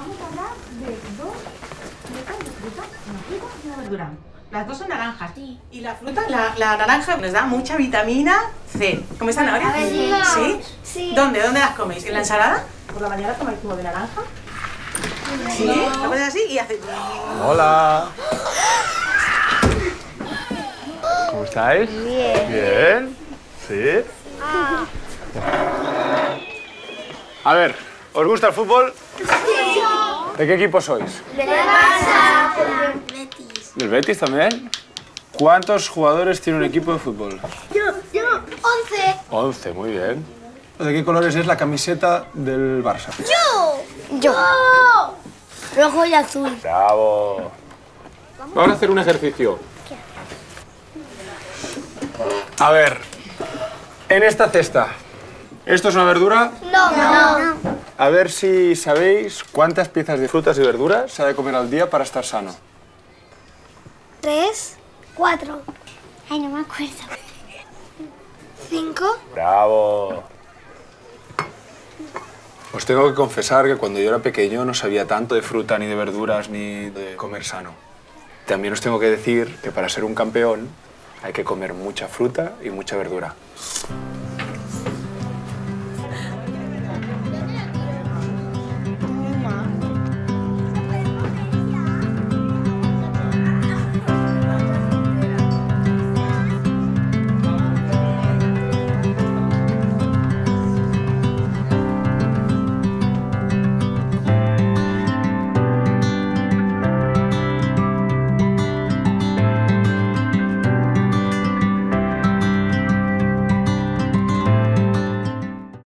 Vamos a hablar de dos frutas de fruta, una fruta y una verdura. Las dos son naranjas. Y la fruta, la, la naranja, nos da mucha vitamina C. ¿Coméis zanahoria? Sí. ¿Sí? Sí. ¿Dónde? ¿Dónde las coméis? ¿En la ensalada? ¿Por la mañana tomáis zumo de naranja? ¿Sí? ¿Lo pones así y hace... Hola. ¿Cómo estáis? Bien. Bien. ¿Sí? A ver, ¿os gusta el fútbol? ¿De qué equipo sois? De la Barça. Betis. ¿Del Betis también? ¿Cuántos jugadores tiene un equipo de fútbol? Yo, yo. Once. 11, muy bien. ¿De qué colores es la camiseta del Barça? Yo. Yo. Rojo y azul. Bravo. Vamos a hacer un ejercicio. A ver, en esta cesta, ¿esto es una verdura? No. No. A ver si sabéis cuántas piezas de frutas y verduras se ha de comer al día para estar sano. Tres. Cuatro. Ay, no me acuerdo. Cinco. Bravo. Os tengo que confesar que cuando yo era pequeño no sabía tanto de fruta, ni de verduras, ni de comer sano. También os tengo que decir que para ser un campeón hay que comer mucha fruta y mucha verdura.